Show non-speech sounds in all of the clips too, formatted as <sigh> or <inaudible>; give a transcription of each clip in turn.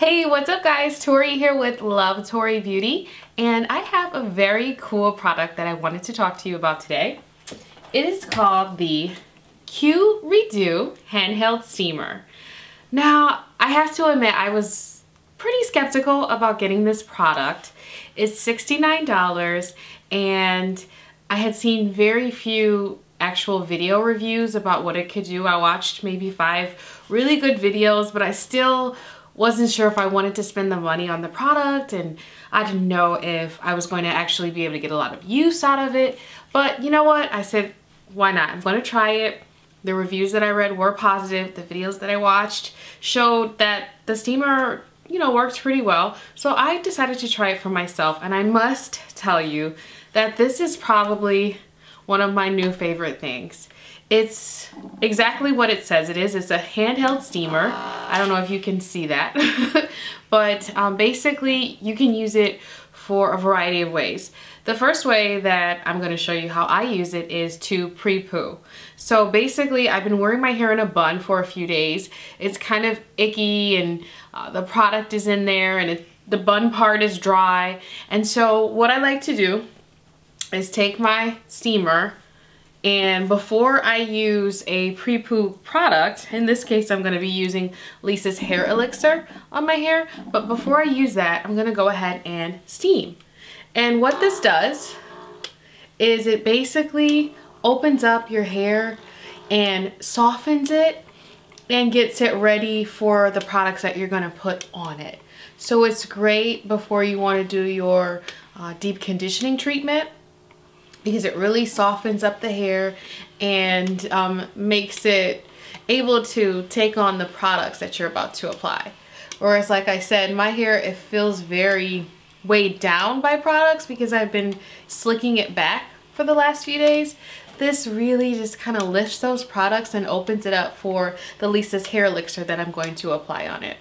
what's up guys? Torrie here with LuvTorrie Beauty and I have a very cool product that I wanted to talk to you about today. It is called the Q-Redew Handheld Steamer. Now, I have to admit I was pretty skeptical about getting this product. It's $69 and I had seen very few actual video reviews about what it could do. I watched maybe five really good videos, but I still wasn't sure if I wanted to spend the money on the product and I didn't know if I was going to actually be able to get a lot of use out of it. But you know what? I said, why not? I'm going to try it. The reviews that I read were positive. The videos that I watched showed that the steamer, you know, works pretty well. So I decided to try it for myself. And I must tell you that this is probably one of my new favorite things. It's exactly what it says it is. It's a handheld steamer. I don't know if you can see that, <laughs> but um, basically you can use it for a variety of ways. The first way that I'm going to show you how I use it is to pre-poo. So basically I've been wearing my hair in a bun for a few days. It's kind of icky and uh, the product is in there and it, the bun part is dry. And so what I like to do is take my steamer and before I use a pre-poo product, in this case I'm going to be using Lisa's Hair Elixir on my hair, but before I use that I'm going to go ahead and steam. And what this does is it basically opens up your hair and softens it and gets it ready for the products that you're going to put on it. So it's great before you want to do your uh, deep conditioning treatment because it really softens up the hair and um, makes it able to take on the products that you're about to apply. Whereas like I said, my hair, it feels very weighed down by products because I've been slicking it back for the last few days. This really just kind of lifts those products and opens it up for the Lisa's Hair Elixir that I'm going to apply on it.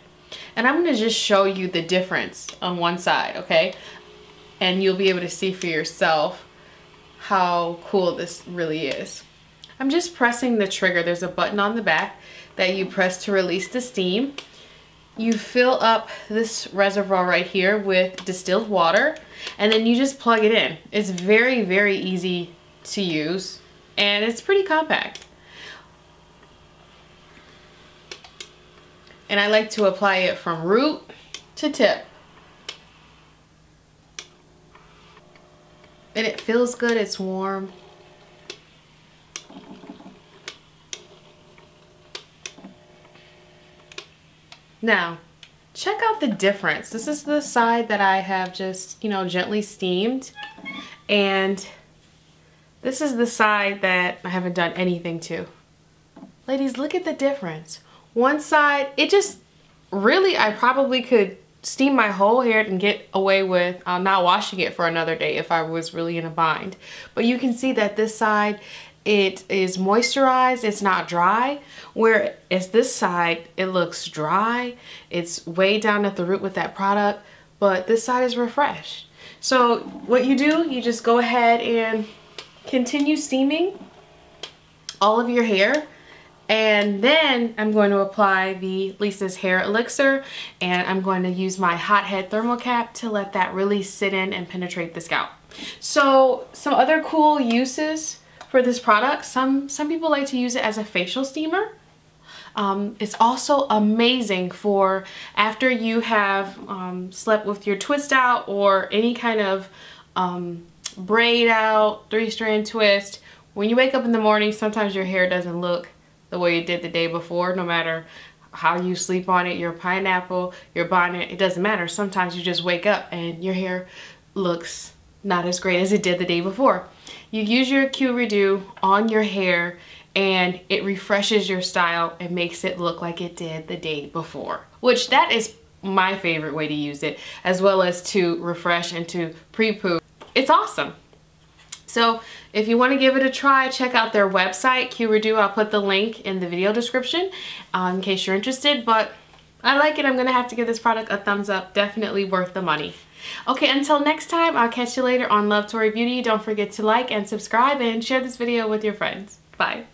And I'm going to just show you the difference on one side, okay? And you'll be able to see for yourself how cool this really is. I'm just pressing the trigger. There's a button on the back that you press to release the steam. You fill up this reservoir right here with distilled water and then you just plug it in. It's very, very easy to use and it's pretty compact. And I like to apply it from root to tip. And it feels good, it's warm. Now, check out the difference. This is the side that I have just, you know, gently steamed. And this is the side that I haven't done anything to. Ladies, look at the difference. One side, it just, really, I probably could steam my whole hair and get away with uh, not washing it for another day if I was really in a bind. But you can see that this side, it is moisturized, it's not dry. Whereas this side, it looks dry. It's way down at the root with that product, but this side is refreshed. So what you do, you just go ahead and continue steaming all of your hair and then I'm going to apply the Lisa's Hair Elixir and I'm going to use my hot head thermal cap to let that really sit in and penetrate the scalp. So some other cool uses for this product. Some, some people like to use it as a facial steamer. Um, it's also amazing for after you have um, slept with your twist out or any kind of um, braid out, three strand twist. When you wake up in the morning, sometimes your hair doesn't look the way you did the day before, no matter how you sleep on it, your pineapple, your bonnet, it doesn't matter. Sometimes you just wake up and your hair looks not as great as it did the day before. You use your Q-Redew on your hair and it refreshes your style and makes it look like it did the day before. Which that is my favorite way to use it, as well as to refresh and to pre-poo. It's awesome. So if you want to give it a try, check out their website, Qredew. I'll put the link in the video description uh, in case you're interested. But I like it. I'm going to have to give this product a thumbs up. Definitely worth the money. Okay, until next time, I'll catch you later on LuvTorrie Beauty. Don't forget to like and subscribe and share this video with your friends. Bye.